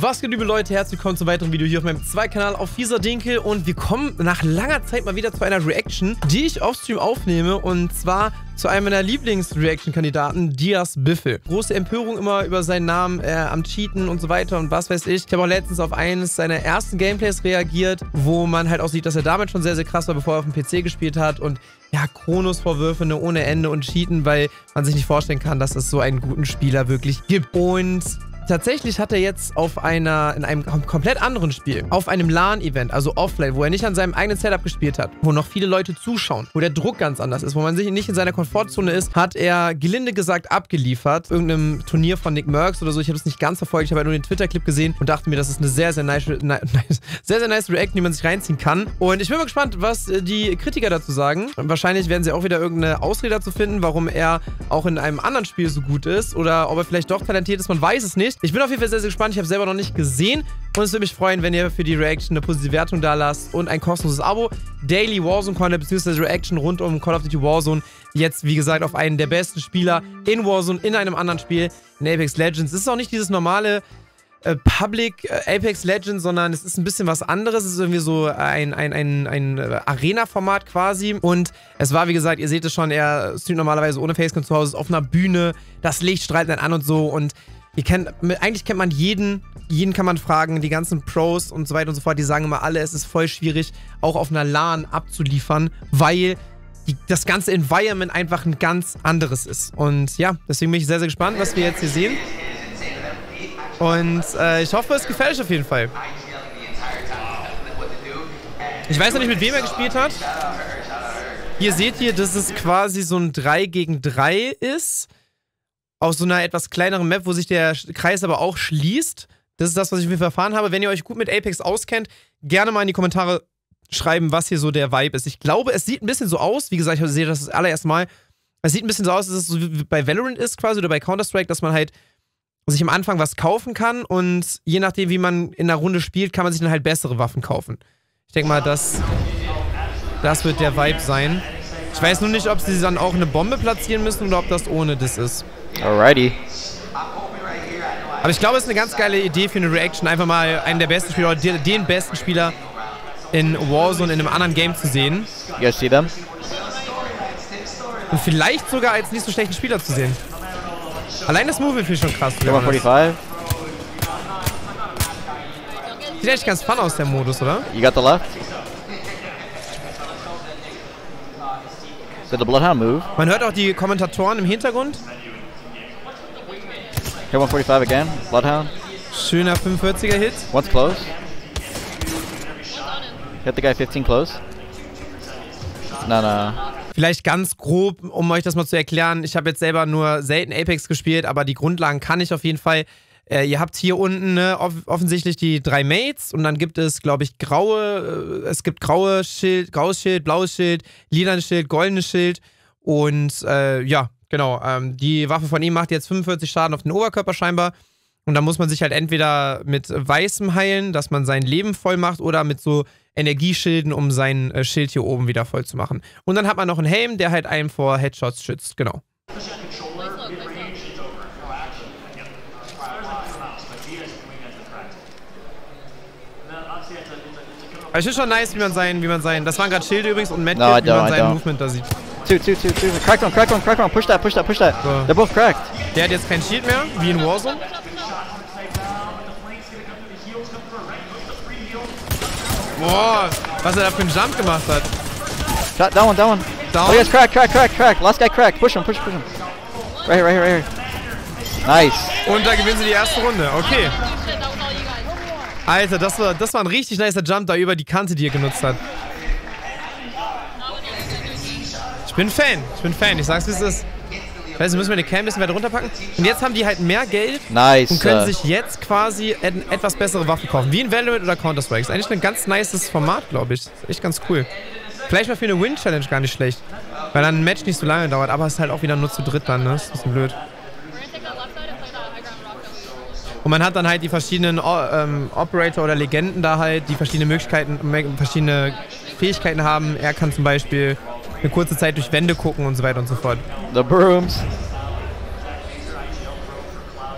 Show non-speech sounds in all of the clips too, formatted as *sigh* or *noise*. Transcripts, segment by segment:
Was geht, liebe Leute? Herzlich willkommen zum weiteren Video hier auf meinem Zwei-Kanal auf Fieser Dinkel und wir kommen nach langer Zeit mal wieder zu einer Reaction, die ich auf Stream aufnehme und zwar zu einem meiner Lieblings-Reaction-Kandidaten, Diaz Biffel. Große Empörung immer über seinen Namen äh, am Cheaten und so weiter und was weiß ich. Ich habe auch letztens auf eines seiner ersten Gameplays reagiert, wo man halt auch sieht, dass er damit schon sehr, sehr krass war, bevor er auf dem PC gespielt hat und ja, Kronos-Vorwürfe ne, ohne Ende und Cheaten, weil man sich nicht vorstellen kann, dass es so einen guten Spieler wirklich gibt. Und Tatsächlich hat er jetzt auf einer, in einem komplett anderen Spiel, auf einem LAN-Event, also offline, wo er nicht an seinem eigenen Setup gespielt hat, wo noch viele Leute zuschauen, wo der Druck ganz anders ist, wo man sich nicht in seiner Komfortzone ist, hat er gelinde gesagt abgeliefert. Irgendeinem Turnier von Nick Merckx oder so. Ich habe es nicht ganz verfolgt, ich habe halt nur den Twitter-Clip gesehen und dachte mir, das ist eine sehr, sehr nice, *laughs* nice, sehr, sehr nice Reaction, die man sich reinziehen kann. Und ich bin mal gespannt, was äh, die Kritiker dazu sagen. Wahrscheinlich werden sie auch wieder irgendeine Ausrede dazu finden, warum er auch in einem anderen Spiel so gut ist oder ob er vielleicht doch talentiert ist, man weiß es nicht. Ich bin auf jeden Fall sehr, sehr gespannt. Ich habe selber noch nicht gesehen. Und es würde mich freuen, wenn ihr für die Reaction eine positive Wertung da lasst und ein kostenloses Abo. Daily Warzone Content bzw. Reaction rund um Call of Duty Warzone. Jetzt, wie gesagt, auf einen der besten Spieler in Warzone, in einem anderen Spiel, in Apex Legends. Es ist auch nicht dieses normale äh, Public äh, Apex Legends, sondern es ist ein bisschen was anderes. Es ist irgendwie so ein, ein, ein, ein äh, Arena-Format quasi. Und es war, wie gesagt, ihr seht es schon, er streamt normalerweise ohne Facecam zu Hause, ist auf einer Bühne, das Licht strahlt dann an und so. Und Ihr kennt, eigentlich kennt man jeden, jeden kann man fragen, die ganzen Pros und so weiter und so fort, die sagen immer alle, es ist voll schwierig, auch auf einer LAN abzuliefern, weil die, das ganze Environment einfach ein ganz anderes ist. Und ja, deswegen bin ich sehr, sehr gespannt, was wir jetzt hier sehen. Und äh, ich hoffe, es gefällt euch auf jeden Fall. Ich weiß noch nicht, mit wem er gespielt hat. Hier seht ihr, dass es quasi so ein 3 gegen 3 ist aus so einer etwas kleineren Map, wo sich der Kreis aber auch schließt. Das ist das, was ich mir erfahren habe. Wenn ihr euch gut mit Apex auskennt, gerne mal in die Kommentare schreiben, was hier so der Vibe ist. Ich glaube, es sieht ein bisschen so aus, wie gesagt, ich sehe das das allererste Mal. Es sieht ein bisschen so aus, dass es so wie bei Valorant ist quasi oder bei Counter-Strike, dass man halt sich am Anfang was kaufen kann und je nachdem, wie man in der Runde spielt, kann man sich dann halt bessere Waffen kaufen. Ich denke mal, das, das wird der Vibe sein. Ich weiß nur nicht, ob sie dann auch eine Bombe platzieren müssen oder ob das ohne das ist. Alrighty. Aber ich glaube, es ist eine ganz geile Idee für eine Reaction, einfach mal einen der besten Spieler, oder den besten Spieler in Warzone in einem anderen Game zu sehen. Guys see them? Und vielleicht sogar als nicht so schlechten Spieler zu sehen. Allein das Movement finde ich schon krass. 145. Sieht echt ganz fun aus, der Modus, oder? You got the left? Did the Bloodhound move? Man hört auch die Kommentatoren im Hintergrund. Hit 145 again. Bloodhound. Schöner 45er Hit. One's close. Hit the guy 15 close. No, no. Vielleicht ganz grob, um euch das mal zu erklären. Ich habe jetzt selber nur selten Apex gespielt, aber die Grundlagen kann ich auf jeden Fall. Äh, ihr habt hier unten ne, off offensichtlich die drei Mates und dann gibt es, glaube ich, graue, äh, es gibt graue Schild, graues Schild, blaues Schild, lilanes Schild, goldenes Schild und äh, ja, genau. Ähm, die Waffe von ihm macht jetzt 45 Schaden auf den Oberkörper scheinbar und da muss man sich halt entweder mit weißem heilen, dass man sein Leben voll macht oder mit so Energieschilden, um sein äh, Schild hier oben wieder voll zu machen. Und dann hat man noch einen Helm, der halt einen vor Headshots schützt, genau. Ich finde schon nice, wie man sein, wie man sein. Das waren gerade Schilde übrigens und Medkit, no, wie man sein Movement da sieht. Two, two, two, two. Crack one, crack one, crack one. Push that, push that, push that. So. They're both cracked. Der hat jetzt kein Shield mehr, wie in Warzone. Boah, was er da für einen Jump gemacht hat. Shot, down one, down one. Down. Oh yes, crack, crack, crack, crack. Last guy cracked. Push him, push, push him. Right here, right here, right here. Nice. Und da gewinnen sie die erste Runde. Okay. Alter, das war, das war ein richtig nicer Jump da über die Kante, die er genutzt hat. Bin Fan. Ich bin Fan. Ich sag's, wie es ist. Ich weiß, müssen wir eine Cam ein bisschen weiter runterpacken. Und jetzt haben die halt mehr Geld nice, und können sich jetzt quasi etwas bessere Waffen kaufen. Wie in Valorant oder Counter-Strike. Ist eigentlich ein ganz nices Format, glaube ich. Ist echt ganz cool. Vielleicht mal für eine Win-Challenge gar nicht schlecht. Weil dann ein Match nicht so lange dauert. Aber es ist halt auch wieder nur zu dritt dann, ne? Das ist ein bisschen blöd. Und man hat dann halt die verschiedenen ähm, Operator oder Legenden da halt, die verschiedene Möglichkeiten, verschiedene Fähigkeiten haben. Er kann zum Beispiel eine kurze Zeit durch Wände gucken und so weiter und so fort. The Brooms.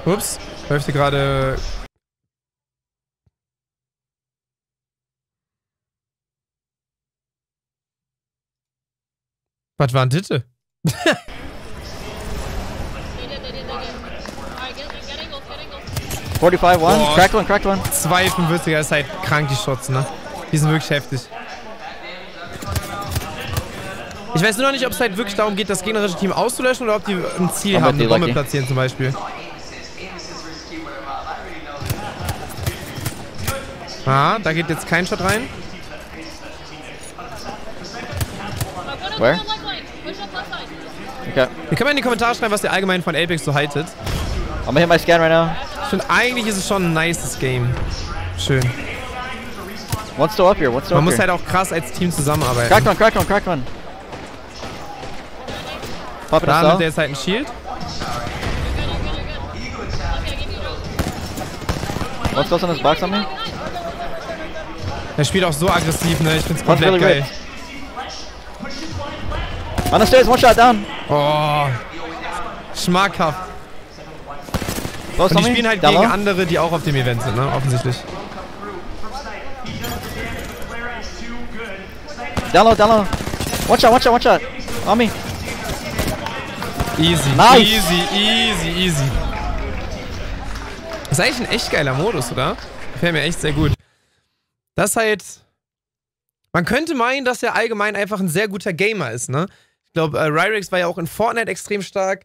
Ups, läuft hier gerade. Was waren das? Forty-five, one, cracked one, cracked one. Zwei 42er ist halt krank, die Shots, ne? Die sind wirklich heftig. Ich weiß nur noch nicht, ob es halt wirklich darum geht, das gegnerische Team auszulöschen oder ob die ein Ziel Bombe haben, eine Bombe platzieren zum Beispiel. Ah, da geht jetzt kein Shot rein. Where? Okay. Ihr könnt mal in die Kommentare schreiben, was ihr allgemein von Apex so haltet. I'm gonna hit my scan right now. Ich finde, eigentlich ist es schon ein nices Game. Schön. One's still up here, one's still Man up muss here. halt auch krass als Team zusammenarbeiten. Cracked one, cracked one, cracked one. Good. Okay, I give you a One's still on this box on me. Der spielt auch so aggressiv, ne? Ich find's komplett really geil. ripped. On the stairs, one shot down. Oh. Schmackhaft. Und die spielen halt gegen andere, die auch auf dem Event sind, ne? Offensichtlich. Down low, down low. One shot, one shot, one shot. On me. Easy, Nice. easy, easy, easy. Das ist eigentlich ein echt geiler Modus, oder? Gefällt mir echt sehr gut. Das ist halt... Man könnte meinen, dass er allgemein einfach ein sehr guter Gamer ist, ne? Ich glaube, äh, Ryrix war ja auch in Fortnite extrem stark,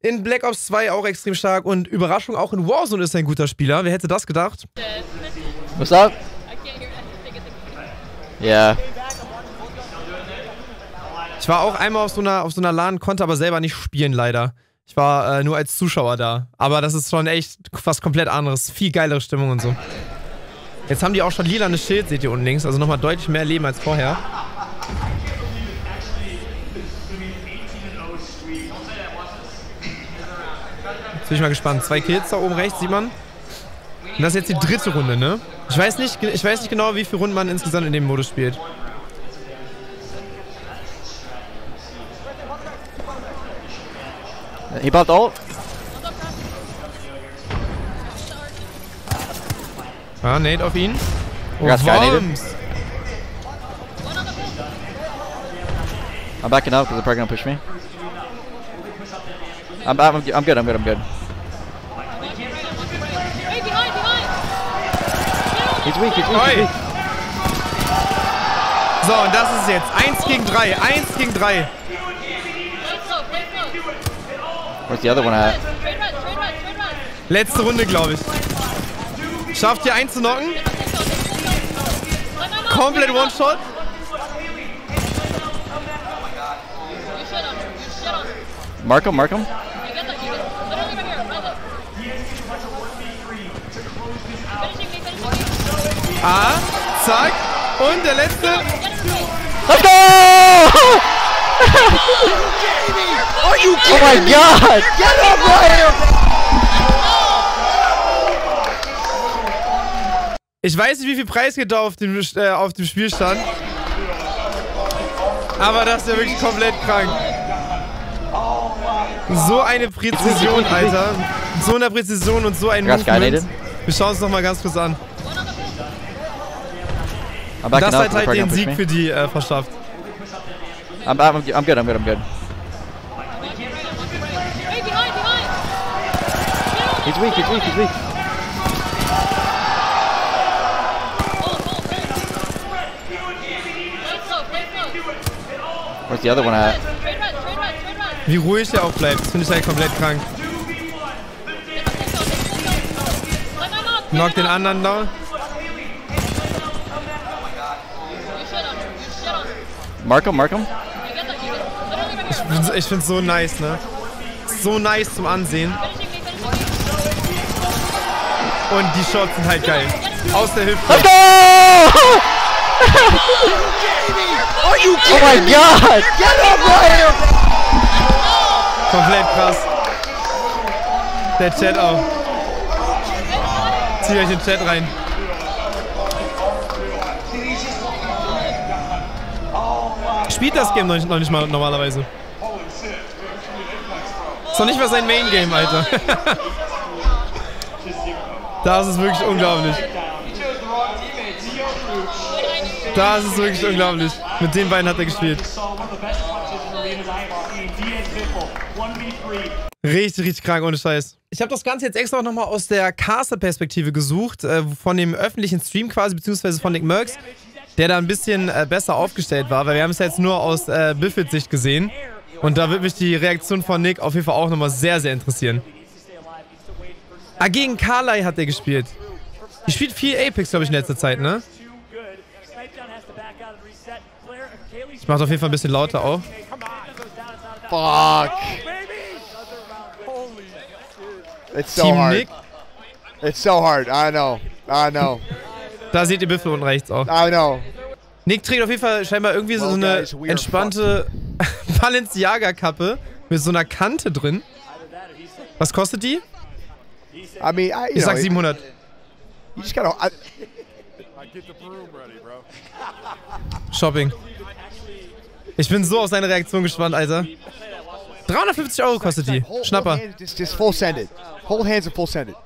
in Black Ops 2 auch extrem stark und Überraschung, auch in Warzone ist er ein guter Spieler. Wer hätte das gedacht? What's up? Yeah. Ich war auch einmal auf so einer, so einer LAN, konnte aber selber nicht spielen, leider. Ich war äh, nur als Zuschauer da. Aber das ist schon echt was komplett anderes. Viel geilere Stimmung und so. Jetzt haben die auch schon lilanes Schild, seht ihr unten links. Also nochmal deutlich mehr Leben als vorher. Jetzt bin ich mal gespannt. Zwei Kills da oben rechts, sieht man. Und das ist jetzt die dritte Runde, ne? Ich weiß nicht, ich weiß nicht genau, wie viele Runden man insgesamt in dem Modus spielt. He popped ult. Ja, Nate auf ihn. Oh. Worms. I'm backing up because they're probably gonna push me. I'm, I'm, I'm good, I'm good, I'm good. He's weak, he's weak, he's weak. So, und das ist jetzt 1 gegen 3. 1 gegen 3. Where's the other one at? Letzte Runde, glaube ich. Schafft ihr einzunocken? Komplett One-Shot. Mark him, mark him. Ah, zack. Und der letzte. Let's go! *laughs* Are you oh my god! Get up right here! Ich weiß nicht, wie viel Preisgeld da auf dem, äh, auf dem Spiel stand. Aber das ist ja wirklich komplett krank. So eine Präzision, Alter. So eine Präzision und so ein Movement. Wir schauen uns noch mal ganz kurz an. Backing Das up hat halt den Sieg für die äh, verschafft. I'm, I'm, I'm good, I'm good, I'm good. Hey, behind, behind. He's weak, he's weak, he's weak. Where's the other one at? Wie ruhig der auch bleibt, finde ich halt komplett krank. Knock den anderen da. Mark him, mark him. Ich finde es so nice, ne? So nice zum Ansehen. Und die Shots sind halt geil. Aus der Hüfte. Oh my god! Get up right here! Komplett krass. Der Chat auch. Zieht euch den Chat rein. Spielt das Game noch nicht, noch nicht mal normalerweise. Ist noch nicht mal sein Main Game, Alter. das ist wirklich unglaublich. Das ist wirklich unglaublich. Mit den beiden hat er gespielt. Richtig, richtig krank, ohne Scheiß. Ich habe das Ganze jetzt extra nochmal aus der Caster-Perspektive gesucht, äh, von dem öffentlichen Stream quasi, beziehungsweise von Nick Merckx, der da ein bisschen äh, besser aufgestellt war, weil wir haben es ja jetzt nur aus äh, Biffels Sicht gesehen. Und da wird mich die Reaktion von Nick auf jeden Fall auch nochmal sehr, sehr interessieren. Ah, gegen Carly hat er gespielt. Die spielt viel Apex, glaube ich, in letzter Zeit, ne? Ich mach auf jeden Fall ein bisschen lauter auch. Fuck. It's so Team hard. Nick. It's so hard. I know. I know. Da seht ihr Biffel unten rechts auch. I know. Nick trägt auf jeden Fall scheinbar irgendwie so Well, eine guys, entspannte Balenciaga-Kappe mit so einer Kante drin. Was kostet die? I mean, I, Ich know, sag it- 700. you just gotta. I, Shopping. Ich bin so auf seine Reaktion gespannt, Alter. 350 Euro kostet die. Schnapper. just, just full send it. Hold hands and full send it.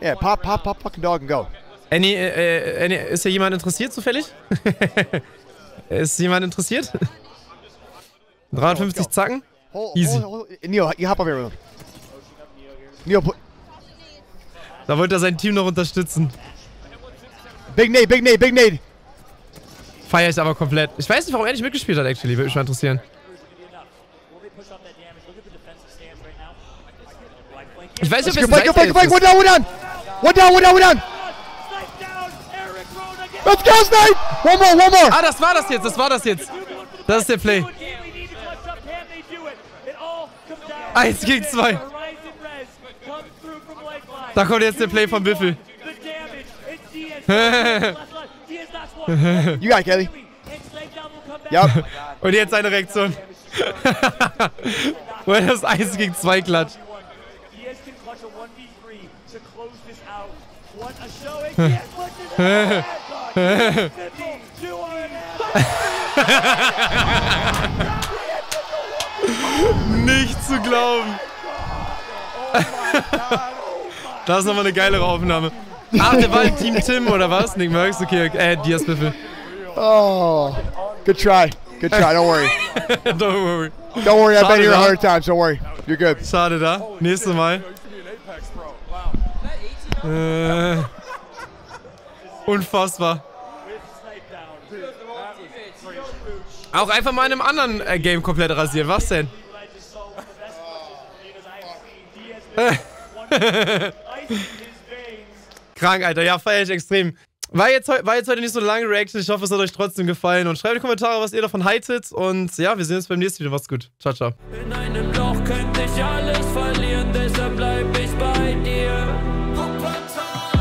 Yeah, pop, pop, pop, fucking dog and go. Annie, äh, äh, Annie, ist hier jemand interessiert zufällig? *laughs* ist jemand interessiert? 350 Zacken? Easy. Here with him. Neil, put, Da wollte er sein Team noch unterstützen. big nade, big nade, big nade. Feier ich aber komplett. Ich weiß nicht, warum er nicht mitgespielt hat, actually. Würde mich mal interessieren. Ich weiß nicht, ob break, break, one down, one down. One down, one down, one down. Let's go, Snipe. One more, one more. Ah, das war das jetzt, das war das jetzt. Das ist der Play. Eins gegen zwei. Da kommt jetzt der Play von Biffel. You got it, Kelly. Yep. *laughs* Und jetzt seine Reaktion. *laughs* Wo er das 1 gegen 2 klatscht. *laughs* Nicht zu glauben. *laughs* Das ist nochmal eine geilere Aufnahme. Ach, der war Team Tim oder was? Nick Merckx? Okay, okay. äh, Diaz Biffel. Oh, good try. Good try. Don't worry. *laughs* Don't worry. Don't worry. I've been here a hundred times. Don't worry. You're good. Schade da. Nächstes Mal. Äh, unfassbar. Auch einfach mal in einem anderen äh, Game komplett rasieren. Was denn? *laughs* Krank, Alter. Ja, feier ich extrem. War jetzt, war jetzt heute nicht so eine lange Reaction. Ich hoffe, es hat euch trotzdem gefallen. Und schreibt in die Kommentare, was ihr davon haltet. Und ja, wir sehen uns beim nächsten Video. Macht's gut. Ciao, ciao. In einem Loch könnte ich alles verlieren, deshalb bleib ich bei dir.